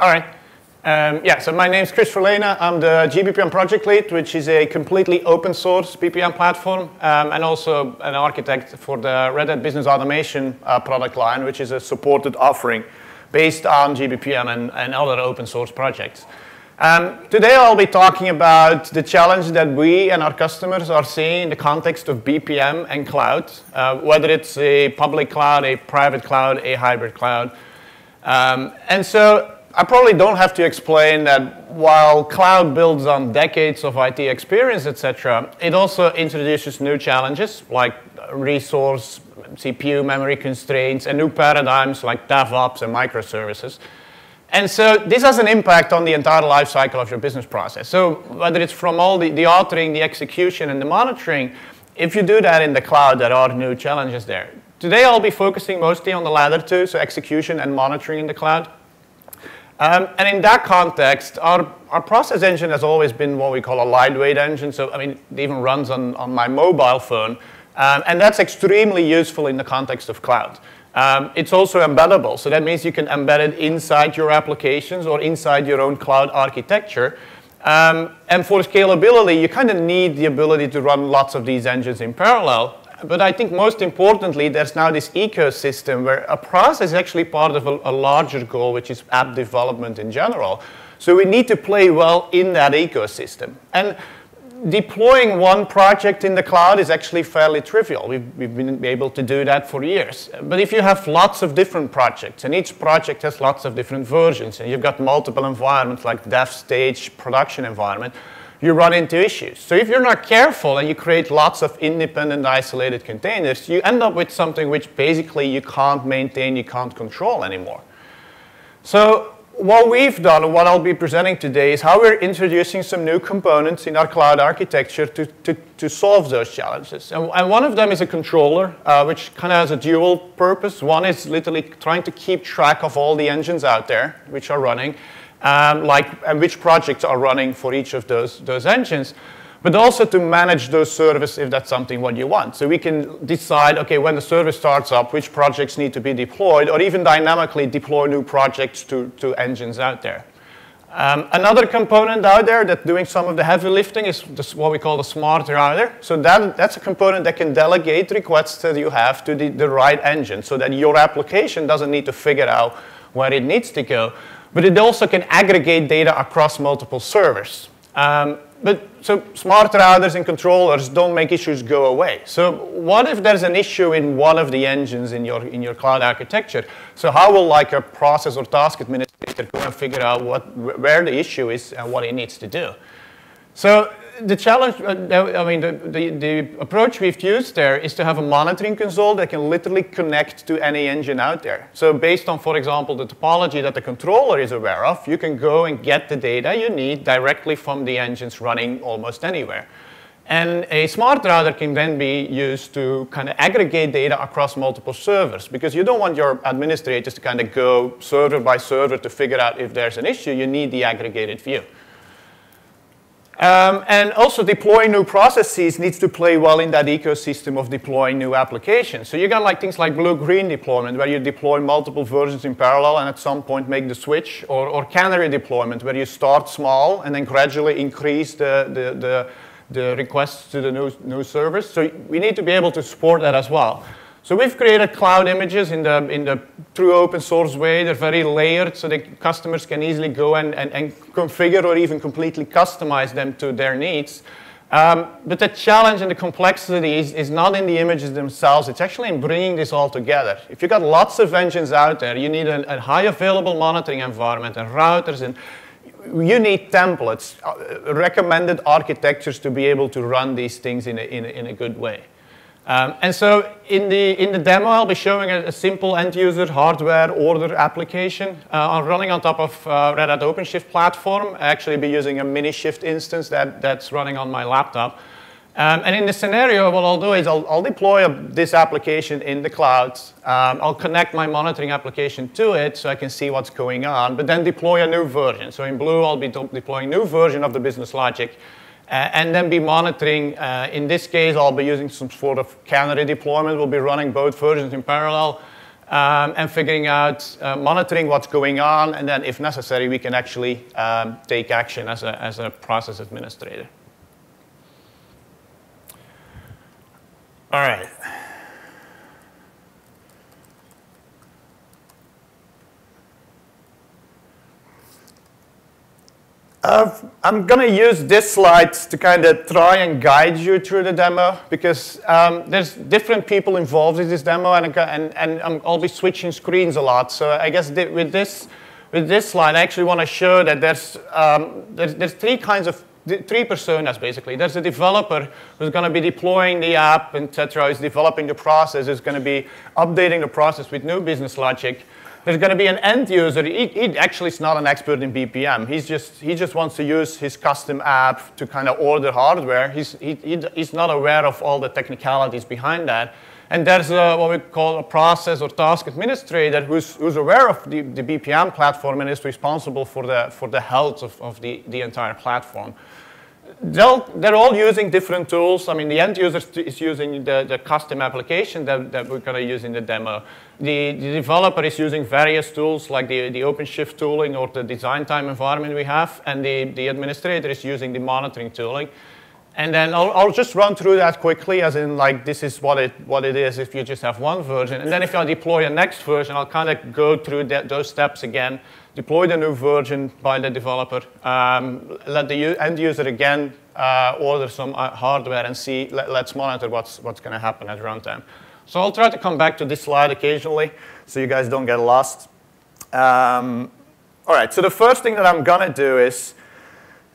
All right. Um, yeah, so my name is Kris Verlaenen. I'm the jBPM project lead, which is a completely open source BPM platform, um, and also an architect for the Red Hat Business Automation uh, product line, which is a supported offering based on jBPM and, and other open source projects. Um, today I'll be talking about the challenge that we and our customers are seeing in the context of BPM and cloud, uh, whether it's a public cloud, a private cloud, a hybrid cloud. Um, and so I probably don't have to explain that while cloud builds on decades of IT experience, etc., it also introduces new challenges like resource, CPU, memory constraints, and new paradigms like DevOps and microservices. And so this has an impact on the entire life cycle of your business process. So whether it's from all the, the authoring, the execution, and the monitoring, if you do that in the cloud, there are new challenges there. Today I'll be focusing mostly on the latter two, so execution and monitoring in the cloud. Um, and in that context, our, our process engine has always been what we call a lightweight engine. So, I mean, it even runs on, on my mobile phone. Um, and that's extremely useful in the context of cloud. Um, it's also embeddable. So that means you can embed it inside your applications or inside your own cloud architecture. Um, and for scalability, you kind of need the ability to run lots of these engines in parallel. But I think most importantly, there's now this ecosystem where a process is actually part of a, a, larger goal, which is app development in general. So we need to play well in that ecosystem. And deploying one project in the cloud is actually fairly trivial. We've, we've been able to do that for years. But if you have lots of different projects, and each project has lots of different versions, and you've got multiple environments like dev stage, production environment, you run into issues. So if you're not careful and you create lots of independent isolated containers, you end up with something which basically you can't maintain, you can't control anymore. So what we've done and what I'll be presenting today is how we're introducing some new components in our cloud architecture to, to, to solve those challenges. And, and, one of them is a controller, uh, which kind of has a dual purpose. One is literally trying to keep track of all the engines out there which are running um, like, and which projects are running for each of those, those engines, but also to manage those services if that's something what you want. So we can decide, okay, when the service starts up, which projects need to be deployed, or even dynamically deploy new projects to, to engines out there. Um, another component out there that's doing some of the heavy lifting is this, what we call the smart router. So that, that's a component that can delegate requests that you have to the, the right engine so that your application doesn't need to figure out where it needs to go, but it also can aggregate data across multiple servers. Um, but so smart routers and controllers don't make issues go away. So what if there's an issue in one of the engines in your, in your cloud architecture? So how will like a process or task administrator go and figure out what, where the issue is and what it needs to do? So the challenge, uh, I mean, the, the, the, approach we've used there is to have a monitoring console that can literally connect to any engine out there. So based on, for example, the topology that the controller is aware of, you can go and get the data you need directly from the engines running almost anywhere. And a smart router can then be used to kind of aggregate data across multiple servers because you don't want your administrators to kind of go server by server to figure out if there's an issue. You need the aggregated view. Um, and also deploying new processes needs to play well in that ecosystem of deploying new applications. So you got like things like blue-green deployment where you deploy multiple versions in parallel and at some point make the switch, or, or canary deployment where you start small and then gradually increase the, the, the, the requests to the new, new service. So we need to be able to support that as well. So we've created cloud images in the, in the true open source way. They're very layered so that customers can easily go and, and, and configure or even completely customize them to their needs. Um, but the challenge and the complexity is, is, not in the images themselves, it's actually in bringing this all together. If you've got lots of engines out there, you need a, a high available monitoring environment and routers, and you need templates, uh, recommended architectures to be able to run these things in a, in a, in a good way. Um, and so in the, in the demo, I'll be showing a, a simple end-user hardware order application uh, running on top of uh, Red Hat OpenShift platform. I actually be using a Minishift instance that, that's running on my laptop. Um, and in the scenario, what I'll do is I'll, I'll deploy a, this application in the cloud. Um, I'll connect my monitoring application to it so I can see what's going on, but then deploy a new version. So in Blue, I'll be deploying a new version of the business logic and then be monitoring. Uh, in this case, I'll be using some sort of canary deployment. We'll be running both versions in parallel. um, and figuring out, uh, monitoring what's going on, and then if necessary, we can actually um, take action as a, as a process administrator. All right. I'm going to use this slide to kind of try and guide you through the demo because um, there's different people involved in this demo and, and, and I'll be switching screens a lot. So I guess with this, with this slide, I actually want to show that there's, um, there's, there's three kinds of three personas basically. There's a developer who's going to be deploying the app, etc., is developing the process, is going to be updating the process with new business logic. There's going to be an end user. He, he, actually is not an expert in BPM. He's just, he just wants to use his custom app to kind of order hardware. He's, he, he's not aware of all the technicalities behind that. And there's a, what we call a process or task administrator who's, who's aware of the, the BPM platform and is responsible for the, for the health of, of the, the entire platform they're all using different tools. I mean, the end user is using the, the custom application that, that we're going to use in the demo. The, the, developer is using various tools like the, the OpenShift tooling or the design time environment we have, and the, the administrator is using the monitoring tooling. And then I'll, I'll, just run through that quickly, as in like this is what it, what it is if you just have one version. And then if I deploy a next version, I'll kind of go through that, those steps again deploy the new version by the developer, um, let the end user again uh, order some uh, hardware and see, let, us monitor what's, what's going to happen at runtime. So I'll try to come back to this slide occasionally so you guys don't get lost. Um, all right, so the first thing that I'm going to do is,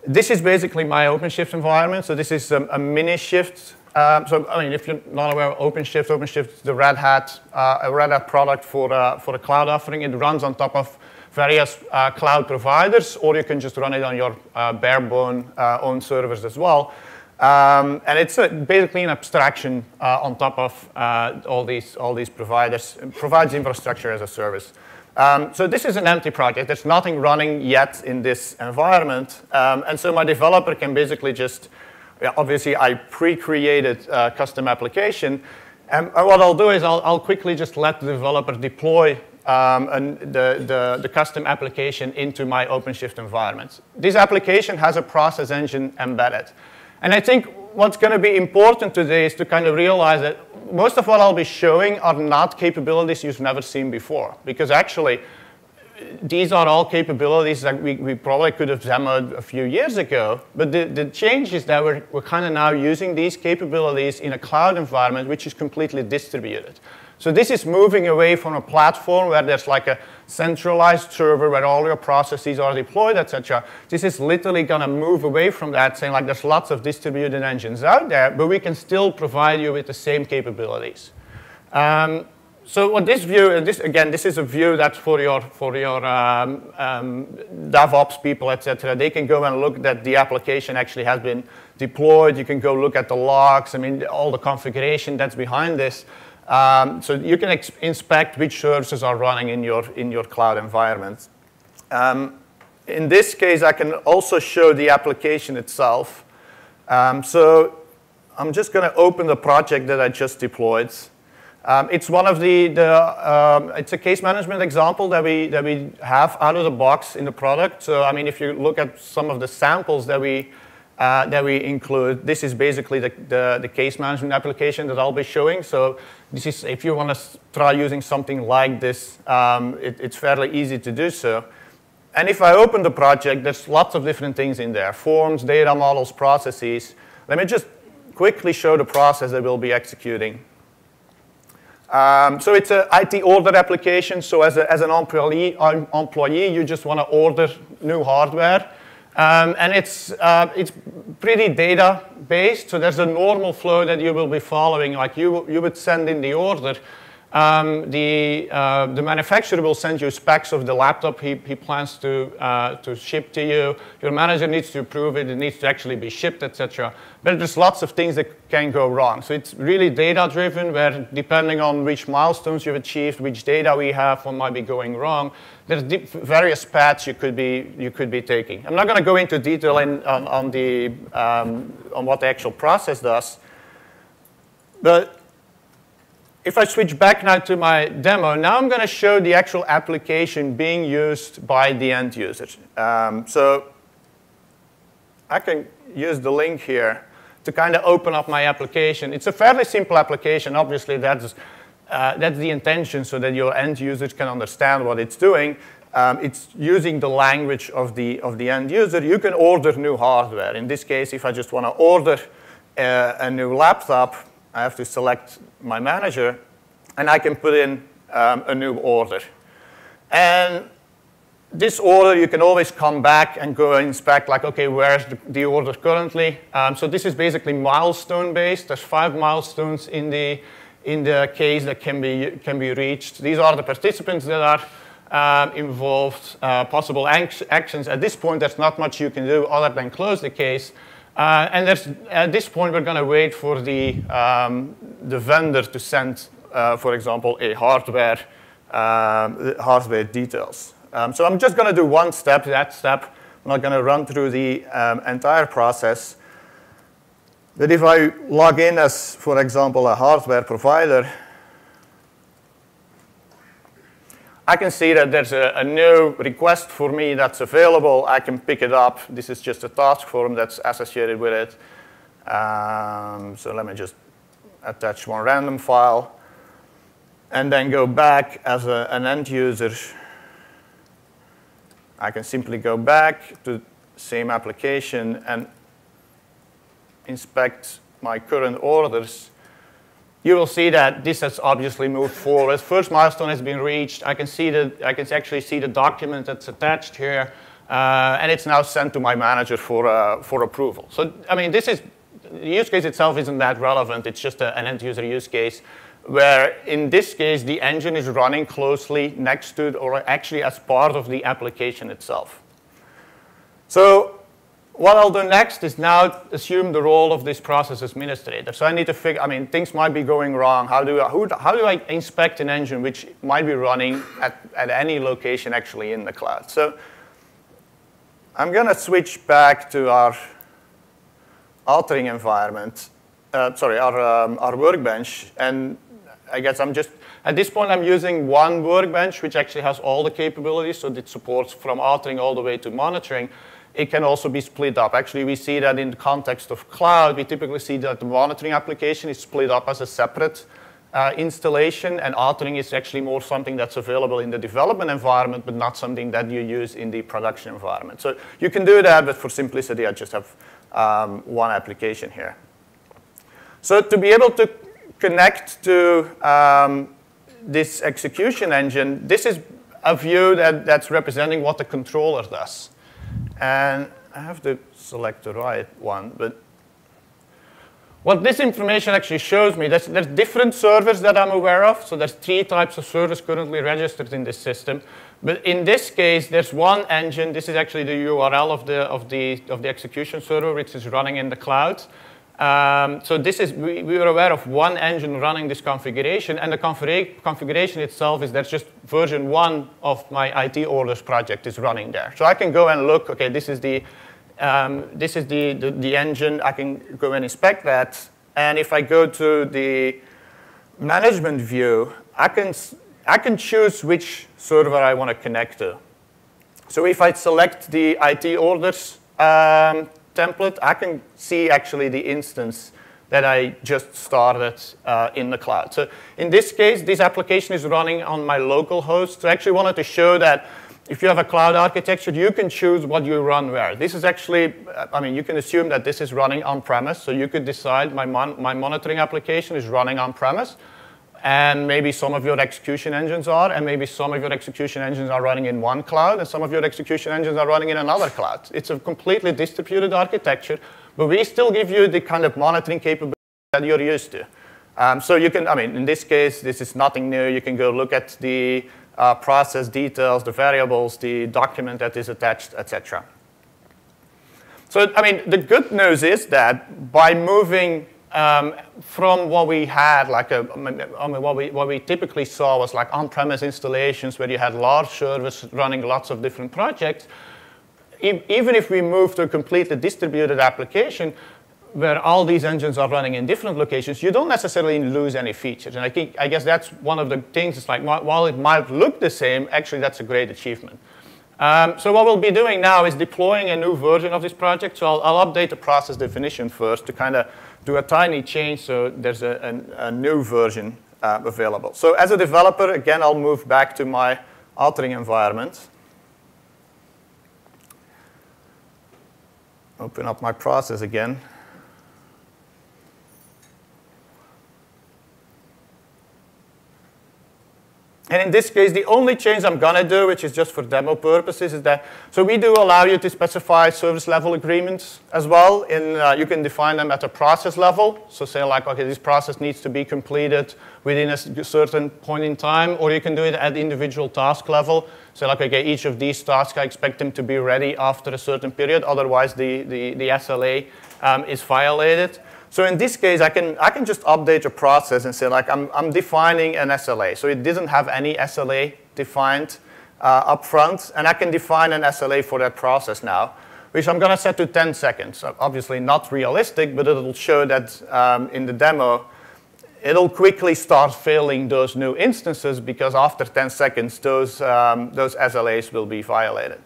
this is basically my OpenShift environment. So this is a, a Minishift. Um, so I mean, if you're not aware of OpenShift, OpenShift is the Red Hat, uh, a Red Hat product for, uh, for a cloud offering. It runs on top of various uh, cloud providers, or you can just run it on your uh, bare bone uh, own servers as well. Um, and it's a, basically an abstraction uh, on top of uh, all, these, all these providers. It provides infrastructure as a service. Um, so this is an empty project. There's nothing running yet in this environment. Um, and so my developer can basically just, obviously I pre-created a custom application. And what I'll do is I'll, I'll quickly just let the developer deploy um, and the, the, the, custom application into my OpenShift environment. This application has a process engine embedded. And I think what's going to be important today is to kind of realize that most of what I'll be showing are not capabilities you've never seen before. Because actually, these are all capabilities that we, we probably could have demoed a few years ago. But the, the change is that we're, we're kind of now using these capabilities in a cloud environment which is completely distributed. So this is moving away from a platform where there's like a centralized server where all your processes are deployed, etc. This is literally going to move away from that, saying like there's lots of distributed engines out there, but we can still provide you with the same capabilities. Um, so what this view, this again, this is a view that's for your for your um, um, DevOps people, etc. They can go and look that the application actually has been deployed. You can go look at the logs. I mean, all the configuration that's behind this. Um, so you can inspect which services are running in your, in your cloud environment. Um, in this case, I can also show the application itself. Um, so I'm just going to open the project that I just deployed. Um, it's one of the, the um, it's a case management example that we, that we have out of the box in the product. So I mean, if you look at some of the samples that we uh, that we include. This is basically the, the, the, case management application that I'll be showing. So this is, if you want to try using something like this, um, it, it's fairly easy to do so. And if I open the project, there's lots of different things in there, forms, data models, processes. Let me just quickly show the process that we'll be executing. Um, so it's an IT order application. So as, a, as an employee, um, employee, you just want to order new hardware. Um, and it's, uh, it's pretty data-based, so there's a normal flow that you will be following. Like you, you would send in the order, um, the, uh, the manufacturer will send you specs of the laptop he, he plans to, uh, to ship to you. Your manager needs to approve it. It needs to actually be shipped, etc. But there's lots of things that can go wrong. So it's really data-driven, where depending on which milestones you've achieved, which data we have, what might be going wrong, there's various paths you could be, you could be taking. I'm not going to go into detail in, on, on, the, um, on what the actual process does. But if I switch back now to my demo, now I'm going to show the actual application being used by the end user. Um, so I can use the link here to kind of open up my application. It's a fairly simple application. Obviously, that's, uh, that's the intention so that your end users can understand what it's doing. Um, it's using the language of the, of the end user. You can order new hardware. In this case, if I just want to order uh, a new laptop, I have to select my manager, and I can put in um, a new order. And this order, you can always come back and go and inspect, like, OK, where's the, the order currently? Um, so this is basically milestone-based. There's five milestones in the, in the case that can be, can be reached. These are the participants that are um, involved, uh, possible actions. At this point, there's not much you can do other than close the case. Uh, and at this point, we're going to wait for the, um, the vendor to send, uh, for example, a hardware, um, hardware details. Um, so I'm just going to do one step, that step. I'm not going to run through the um, entire process. But if I log in as, for example, a hardware provider, I can see that there's a, a, new request for me that's available. I can pick it up. This is just a task form that's associated with it. Um, so let me just attach one random file and then go back as a, an end user. I can simply go back to the same application and inspect my current orders you will see that this has obviously moved forward. First milestone has been reached. I can see that I can actually see the document that's attached here, uh, and it's now sent to my manager for uh, for approval. So I mean, this is the use case itself isn't that relevant. It's just a, an end user use case where in this case the engine is running closely next to or actually as part of the application itself. So what I'll do next is now assume the role of this process administrator. So I need to figure, I mean, things might be going wrong. How do I, who, how do I inspect an engine which might be running at, at any location actually in the cloud? So I'm going to switch back to our authoring environment, uh, sorry, our, um, our workbench. And I guess I'm just, at this point, I'm using one workbench, which actually has all the capabilities. So it supports from authoring all the way to monitoring it can also be split up. Actually, we see that in the context of cloud, we typically see that the monitoring application is split up as a separate uh, installation, and authoring is actually more something that's available in the development environment, but not something that you use in the production environment. So you can do that, but for simplicity, I just have um, one application here. So to be able to connect to um, this execution engine, this is a view that, that's representing what the controller does. And I have to select the right one, but what this information actually shows me, there's, there's different servers that I'm aware of. So there's three types of servers currently registered in this system. But in this case, there's one engine. This is actually the URL of the, of the, of the execution server, which is running in the cloud. Um, so this is, we, we, are aware of one engine running this configuration, and the config configuration itself is that's just version one of my IT orders project is running there. So I can go and look, okay, this is the, um, this is the, the, the, engine, I can go and inspect that, and if I go to the management view, I can, I can choose which server I want to connect to. So if I select the IT orders um, template, I can see actually the instance that I just started uh, in the cloud. So in this case, this application is running on my local host. So I actually wanted to show that if you have a cloud architecture, you can choose what you run where. This is actually, I mean, you can assume that this is running on-premise. So you could decide my, mon my monitoring application is running on-premise and maybe some of your execution engines are, and maybe some of your execution engines are running in one cloud, and some of your execution engines are running in another cloud. It's a completely distributed architecture, but we still give you the kind of monitoring capability that you're used to. Um, so you can, I mean, in this case, this is nothing new. You can go look at the uh, process details, the variables, the document that is attached, etc. So, I mean, the good news is that by moving um, from what we had, like a, I mean, what we, what we typically saw was like on-premise installations where you had large servers running lots of different projects. Even if we move to a completely distributed application, where all these engines are running in different locations, you don't necessarily lose any features. And I, think, I guess that's one of the things. It's like while it might look the same, actually that's a great achievement. Um, so what we'll be doing now is deploying a new version of this project. So I'll, I'll update the process definition first to kind of do a tiny change so there's a, a, a new version uh, available. So as a developer, again, I'll move back to my authoring environment. Open up my process again. And in this case, the only change I'm going to do, which is just for demo purposes, is that, so we do allow you to specify service level agreements as well. In, uh, you can define them at a process level. So say like, okay, this process needs to be completed within a certain point in time, or you can do it at individual task level. So like, okay, each of these tasks, I expect them to be ready after a certain period. Otherwise, the, the, the SLA um, is violated. So in this case, I can, I can just update a process and say, like, I'm, I'm defining an SLA. So it doesn't have any SLA defined uh, up front, and I can define an SLA for that process now, which I'm going to set to 10 seconds. So obviously not realistic, but it'll show that um, in the demo, it'll quickly start failing those new instances because after 10 seconds, those, um, those SLAs will be violated.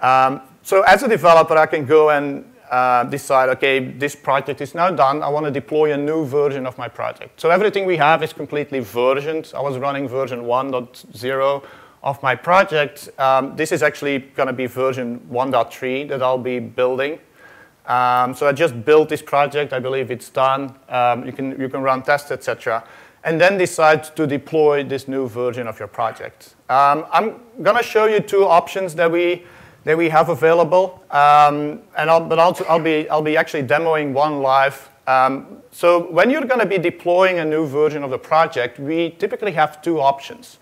Um, so as a developer, I can go and uh, decide, okay, this project is now done. I want to deploy a new version of my project. So everything we have is completely versioned. I was running version 1.0 of my project. Um, this is actually going to be version 1.3 that I'll be building. Um, so I just built this project. I believe it's done. Um, you, can, you can run tests, etc. And then decide to deploy this new version of your project. Um, I'm going to show you two options that we that we have available. Um, and I'll, but I'll, I'll, be, I'll be actually demoing one live. Um, so when you're going to be deploying a new version of the project, we typically have two options.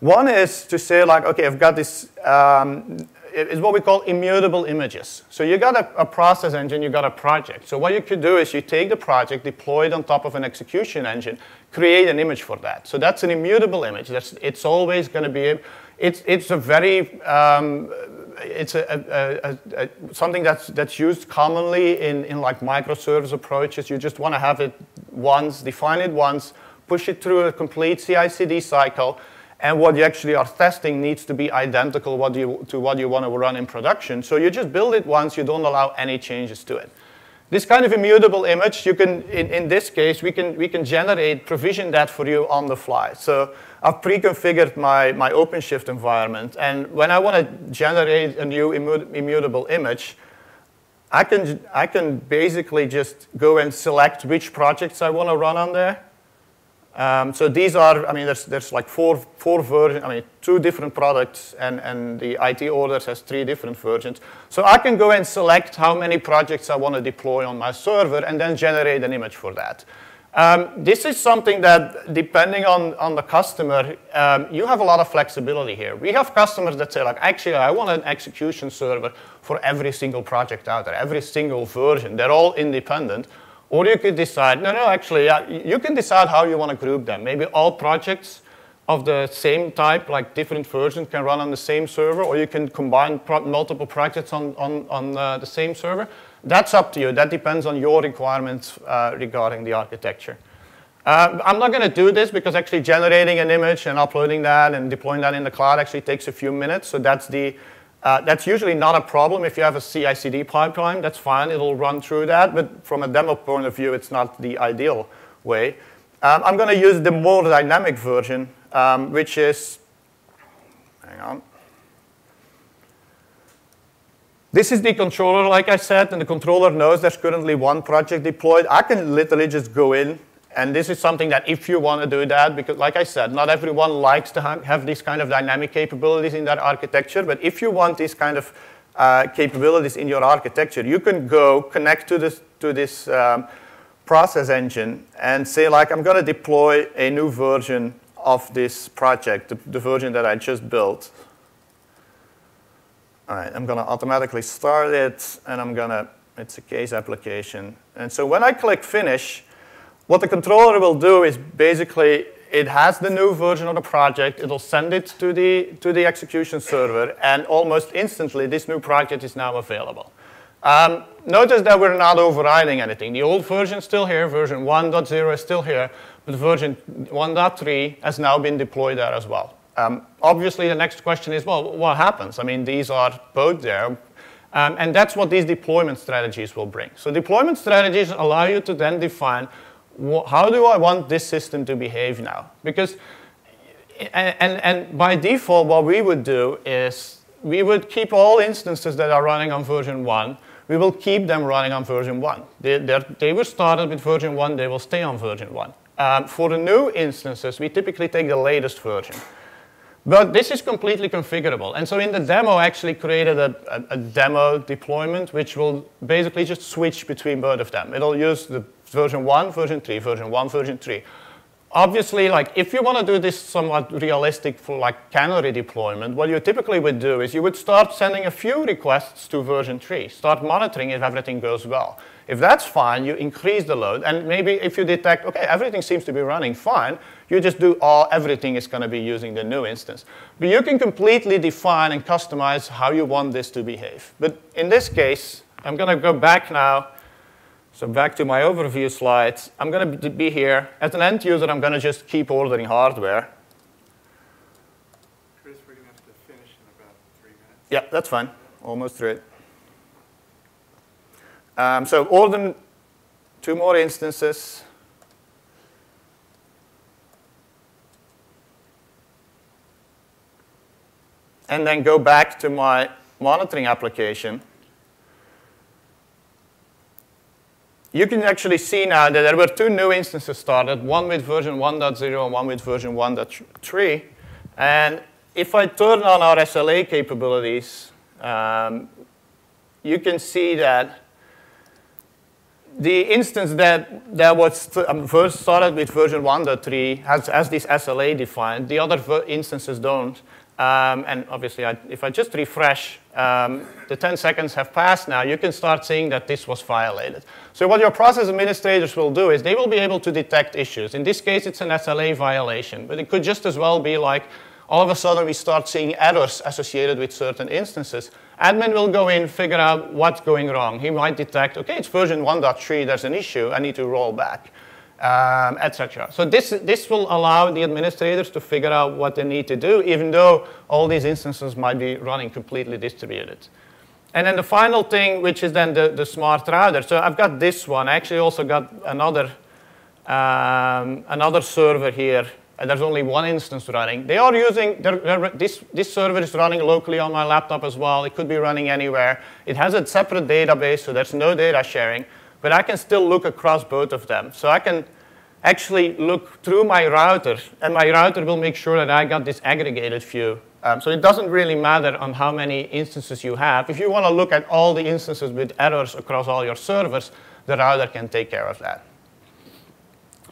One is to say like, okay, I've got this, um, it's what we call immutable images. So you got a, a, process engine, you got a project. So what you could do is you take the project, deploy it on top of an execution engine, create an image for that. So that's an immutable image. That's, it's always going to be, it's, it's a very um, it's a, a, a, something that's, that's used commonly in, in like microservice approaches. You just want to have it once, define it once, push it through a complete CI/CD cycle, and what you actually are testing needs to be identical what you, to what you want to run in production. So you just build it once, you don't allow any changes to it. This kind of immutable image, you can, in, in this case, we can, we can generate, provision that for you on the fly. So I've pre-configured my, my OpenShift environment. And when I want to generate a new immutable image, I can, I can basically just go and select which projects I want to run on there. Um, so these are, I mean, there's, there's like four, four versions, I mean, two different products, and, and the IT orders has three different versions. So I can go and select how many projects I want to deploy on my server and then generate an image for that. Um, this is something that, depending on, on the customer, um, you have a lot of flexibility here. We have customers that say, like, actually, I want an execution server for every single project out there, every single version. They're all independent. Or you could decide, no, no, actually, you can decide how you want to group them. Maybe all projects of the same type, like different versions, can run on the same server, or you can combine pro multiple projects on, on, on uh, the same server. That's up to you. That depends on your requirements uh, regarding the architecture. Uh, I'm not going to do this because actually generating an image and uploading that and deploying that in the cloud actually takes a few minutes. So that's, the, uh, that's usually not a problem. If you have a CI/CD pipeline, that's fine. It'll run through that. But from a demo point of view, it's not the ideal way. Um, I'm going to use the more dynamic version, um, which is, hang on. This is the controller, like I said, and the controller knows there's currently one project deployed. I can literally just go in, and this is something that if you want to do that, because like I said, not everyone likes to have these kind of dynamic capabilities in their architecture, but if you want these kind of uh, capabilities in your architecture, you can go connect to this, to this um, process engine and say like, I'm going to deploy a new version of this project, the, the version that I just built. All right, I'm going to automatically start it, and I'm going to, it's a case application. And so when I click Finish, what the controller will do is basically it has the new version of the project. It'll send it to the, to the execution server, and almost instantly, this new project is now available. Um, notice that we're not overriding anything. The old version is still here, version 1.0 is still here, but version 1.3 has now been deployed there as well. Um, obviously, the next question is, well, what happens? I mean, these are both there, um, and that's what these deployment strategies will bring. So deployment strategies allow you to then define how do I want this system to behave now? Because, and, and, and by default, what we would do is we would keep all instances that are running on version 1 we will keep them running on version 1. They, they were started with version 1, they will stay on version 1. Um, for the new instances, we typically take the latest version. But this is completely configurable. And so in the demo, I actually created a, a, a, demo deployment, which will basically just switch between both of them. It'll use the version 1, version 3, version 1, version 3 obviously, like if you want to do this somewhat realistic for like canary deployment, what you typically would do is you would start sending a few requests to version 3, start monitoring if everything goes well. If that's fine, you increase the load, and maybe if you detect, okay, everything seems to be running fine, you just do all, everything is going to be using the new instance. But you can completely define and customize how you want this to behave. But in this case, I'm going to go back now so back to my overview slides, I'm going to be here. As an end user, I'm going to just keep ordering hardware. Kris, we're going to have to finish in about three minutes. Yeah, that's fine. Almost through it. Um, so order two more instances. And then go back to my monitoring application. You can actually see now that there were two new instances started, one with version 1.0 and one with version 1.3. And if I turn on our SLA capabilities, um, you can see that the instance that, that was um, first started with version 1.3 has, has this SLA defined. The other instances don't. Um, and obviously, I, if I just refresh, um, the 10 seconds have passed now, you can start seeing that this was violated. So what your process administrators will do is they will be able to detect issues. In this case, it's an SLA violation, but it could just as well be like all of a sudden we start seeing errors associated with certain instances. Admin will go in, figure out what's going wrong. He might detect, okay, it's version 1.3, there's an issue, I need to roll back um, etc. So this, this will allow the administrators to figure out what they need to do, even though all these instances might be running completely distributed. And then the final thing, which is then the, the smart router. So I've got this one. I actually also got another, um, another server here. And there's only one instance running. They are using, they're, they're, this, this server is running locally on my laptop as well. It could be running anywhere. It has a separate database, so there's no data sharing but I can still look across both of them. So I can actually look through my router, and my router will make sure that I got this aggregated view. Um, so it doesn't really matter on how many instances you have. If you want to look at all the instances with errors across all your servers, the router can take care of that.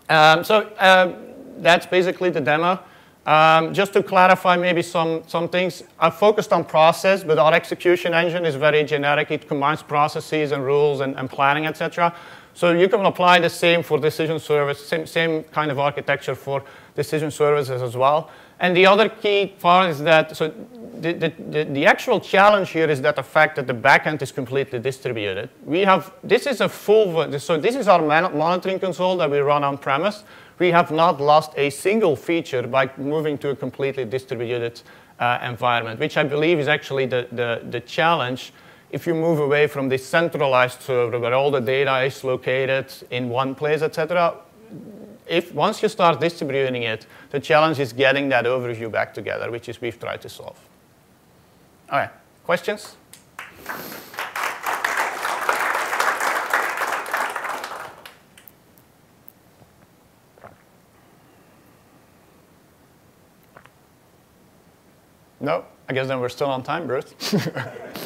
Um, so uh, that's basically the demo. Um, just to clarify maybe some, some things, I focused on process, but our execution engine is very generic. It combines processes and rules and, and planning, etc. So you can apply the same for decision service, same, same kind of architecture for decision services as well. And the other key part is that, so the, the, the, actual challenge here is that the fact that the backend is completely distributed. We have, this is a full, so this is our monitoring console that we run on premise we have not lost a single feature by moving to a completely distributed uh, environment, which I believe is actually the, the, the challenge if you move away from this centralized server where all the data is located in one place, etc. If once you start distributing it, the challenge is getting that overview back together, which is we've tried to solve. All right, questions? No, I guess then we're still on time, Bruce.